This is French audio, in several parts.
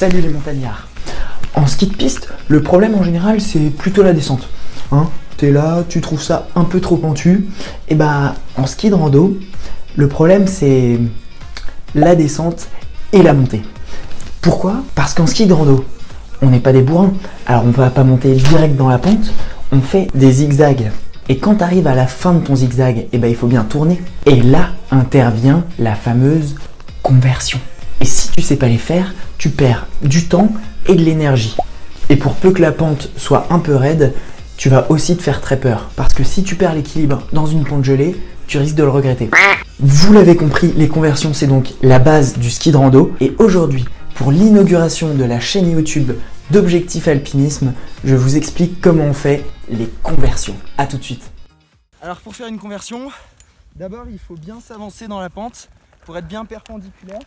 Salut les montagnards En ski de piste, le problème en général c'est plutôt la descente. Hein T'es là, tu trouves ça un peu trop pentu. Et bah en ski de rando, le problème c'est la descente et la montée. Pourquoi? Parce qu'en ski de rando, on n'est pas des bourrins. Alors on va pas monter direct dans la pente, on fait des zigzags. Et quand tu arrives à la fin de ton zigzag, eh ben, il faut bien tourner. Et là intervient la fameuse conversion. Et si tu sais pas les faire, tu perds du temps et de l'énergie. Et pour peu que la pente soit un peu raide, tu vas aussi te faire très peur. Parce que si tu perds l'équilibre dans une pente gelée, tu risques de le regretter. Vous l'avez compris, les conversions, c'est donc la base du ski de rando. Et aujourd'hui, pour l'inauguration de la chaîne YouTube d'Objectif Alpinisme, je vous explique comment on fait les conversions. A tout de suite. Alors pour faire une conversion, d'abord il faut bien s'avancer dans la pente pour être bien perpendiculaire.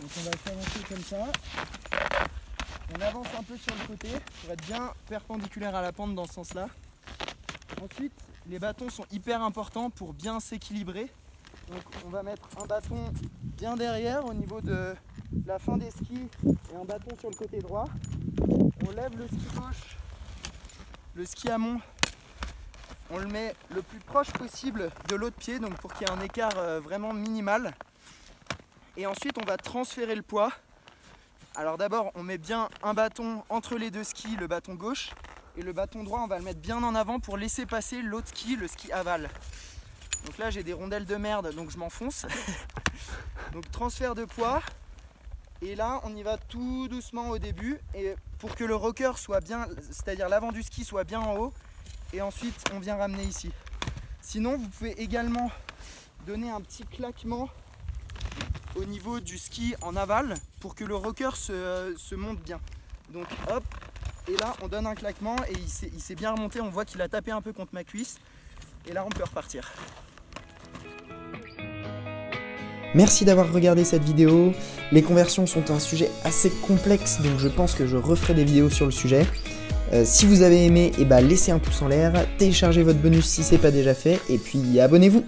Donc on va s'avancer comme ça. On avance un peu sur le côté pour être bien perpendiculaire à la pente dans ce sens-là. Ensuite, les bâtons sont hyper importants pour bien s'équilibrer. On va mettre un bâton bien derrière au niveau de la fin des skis et un bâton sur le côté droit. On lève le ski gauche, le ski amont, on le met le plus proche possible de l'autre pied, donc pour qu'il y ait un écart euh, vraiment minimal. Et ensuite on va transférer le poids. Alors d'abord on met bien un bâton entre les deux skis, le bâton gauche, et le bâton droit on va le mettre bien en avant pour laisser passer l'autre ski, le ski aval. Donc là j'ai des rondelles de merde donc je m'enfonce. donc transfert de poids. Et là on y va tout doucement au début et pour que le rocker soit bien, c'est-à-dire l'avant du ski soit bien en haut. Et ensuite on vient ramener ici. Sinon vous pouvez également donner un petit claquement au niveau du ski en aval pour que le rocker se, monte bien. Donc hop, et là on donne un claquement et il s'est bien remonté, on voit qu'il a tapé un peu contre ma cuisse. Et là on peut repartir. Merci d'avoir regardé cette vidéo. Les conversions sont un sujet assez complexe, donc je pense que je referai des vidéos sur le sujet. Euh, si vous avez aimé, eh ben, laissez un pouce en l'air, téléchargez votre bonus si ce n'est pas déjà fait, et puis abonnez-vous